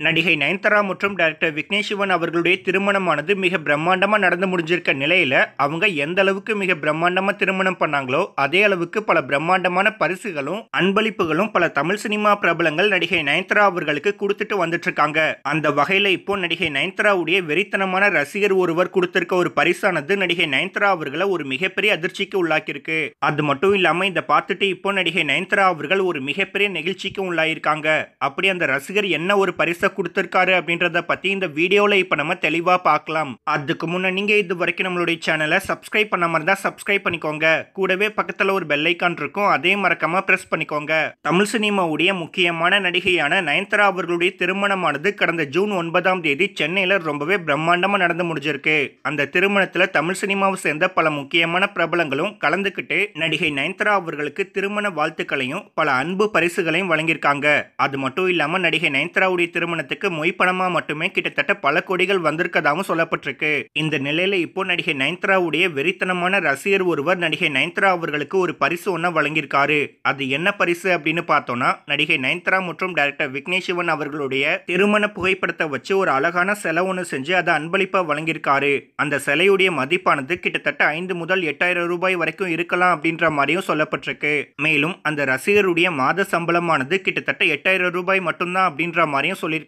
நடிகை நயன்தாரா மற்றும் டைரக்டர் விக்னேஷ் சிவன் அவர்களுடைய திருமணமானது மிக பிரம்மாண்டமாக நடந்து முடிஞ்சிருக்க நிலையில் அவங்க எந்த அளவுக்கு மிக பிரம்மாண்டமாக திருமணம் பண்ணாங்களோ அதே அளவுக்கு பல பிரம்மாண்டமான பரிசுகளும் அன்பளிப்புகளும் பல தமிழ் சினிமா பிரபலங்கள் நடிகை நயன்தாரா அவர்களுக்கு கொடுத்துட்டு வந்துட்டு இருக்காங்க அந்த வகையில் இப்போ நடிகை நயன்தாராவுடைய வெறித்தனமான ரசிகர் ஒருவர் கொடுத்திருக்க ஒரு பரிசானது நடிகை நயன்தாரா அவர்களை ஒரு மிகப்பெரிய அதிர்ச்சிக்கு உள்ளாக்கியிருக்கு. அது மட்டும் இல்லாமல் இதை பார்த்துட்டு இப்போ நடிகை நயன்தாரா அவர்கள் ஒரு மிகப்பெரிய நிகழ்ச்சிக்கு உள்ளாயிருக்காங்க. அப்படி அந்த ரசிகர் என்ன ஒரு பரிசை கொடுத்திருக்காரு அப்படின்றத பற்றி இந்த வீடியோவில் இப்போ நம்ம தெளிவா பார்க்கலாம். அதுக்கு முன்ன நீங்க இது வரைக்கும் நம்மளுடைய சேனலை சப்ஸ்கிரைப் பண்ணாம இருந்தா சப்ஸ்கிரைப் பண்ணிக்கோங்க. கூடவே பக்கத்துல ஒரு பெல் ஐக்கான் இருக்கும். அதே மறக்காம ப்ரெஸ் பண்ணிக்கோங்க. தமிழ் சினிமாவுடைய முக்கியமான நடிகையான நயன்தாரா அவர்களுடைய திருமணமானது கடந்த ஜூன் ஒன்பதாம் தேதி சென்னையில ரொம்பவே பிரம்மாண்டமா நடந்து முடிஞ்சிருக்கு. அந்த திருமணத்துல தமிழ் சினிமாவை சேர்ந்த பல முக்கியமான பிரபலங்களும் கலந்துக்கிட்டு நடிகை நயன்தாரா அவர்களுக்கு திருமண வாழ்த்துக்களையும் பல அன்பு பரிசுகளையும் வழங்கியிருக்காங்க. அது மட்டும் இல்லாமல் நடிகை நயன்தாராவுடைய திருமண மொய் பணமா மட்டுமே கிட்டத்தட்ட பல கோடிகள் வந்திருக்கதாகவும் சொல்லப்பட்டிருக்கு. இந்த நிலையில இப்போ நடிகை நயன்தாராவுடைய வெறித்தனமான ரசிகர் ஒருவர் நடிகை நயன்தாரா அவர்களுக்கு ஒரு பரிசு ஒன்று வழங்கியிருக்காரு. அது என்ன பரிசு அப்படின்னு பார்த்தோம்னா நடிகை நயன்தாரா மற்றும் டைரக்டர் விக்னேஷ் சிவன் அவர்களுடைய திருமண புகைப்படத்தை வச்சு ஒரு அழகான சிலை ஒன்று செஞ்சு அதை அன்பளிப்பாக வழங்கியிருக்காரு. அந்த சிலையுடைய மதிப்பானது கிட்டத்தட்ட ஐந்து முதல் எட்டாயிரம் ரூபாய் வரைக்கும் இருக்கலாம் அப்படின்ற மாதிரியும் சொல்லப்பட்டிருக்கு. மேலும் அந்த ரசிகருடைய மாத சம்பளமானது கிட்டத்தட்ட எட்டாயிரம் ரூபாய் மட்டும்தான் அப்படின்ற மாதிரியும் சொல்லியிருக்காங்க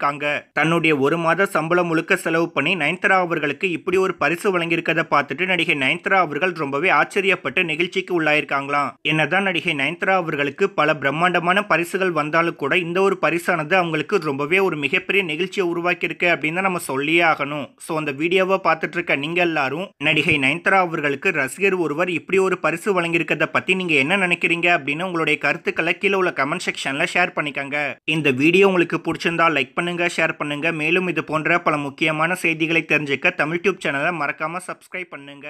தன்னுடைய ஒரு மாத சம்பளம் முழுக்க செலவு பண்ணி நயன்தாரா அவர்களுக்கு இப்படி ஒரு பரிசு வழங்கியிருக்கதை பார்த்துட்டு நடிகை நயன்தாரா அவர்கள் ரொம்பவே ஆச்சரியப்பட்டு நிகழ்ச்சிக்கு உள்ளாயிருக்காங்களாம். என்னதான் நடிகை நயன்தாரா அவர்களுக்கு பல பிரம்மாண்டமான பரிசுகள் வந்தாலும் கூட இந்த ஒரு பரிசானது அவங்களுக்கு ரொம்பவே ஒரு மிகப்பெரிய நிகழ்ச்சியை உருவாக்கியிருக்கு அப்படின்னு தான் நம்ம சொல்லியே ஆகணும். ஸோ அந்த வீடியோவை பார்த்துட்டு இருக்க நீங்க எல்லாரும் நடிகை நயன்தாரா அவர்களுக்கு ரசிகர் ஒருவர் இப்படி ஒரு பரிசு வழங்கியிருக்கதை பத்தி நீங்க என்ன நினைக்கிறீங்க அப்படின்னு உங்களுடைய கருத்துக்களை கீழே உள்ள கமெண்ட் செக்ஷன்ல ஷேர் பண்ணிக்கங்க. இந்த வீடியோ உங்களுக்கு பிடிச்சிருந்தா லைக் பண்ணுங்க ஷேர் பண்ணுங்க. மேலும் இது போன்ற பல முக்கியமான செய்திகளை தெரிஞ்சுக்க தமிழ் டியூப் சேனலை மறக்காம சப்ஸ்கிரைப் பண்ணுங்க.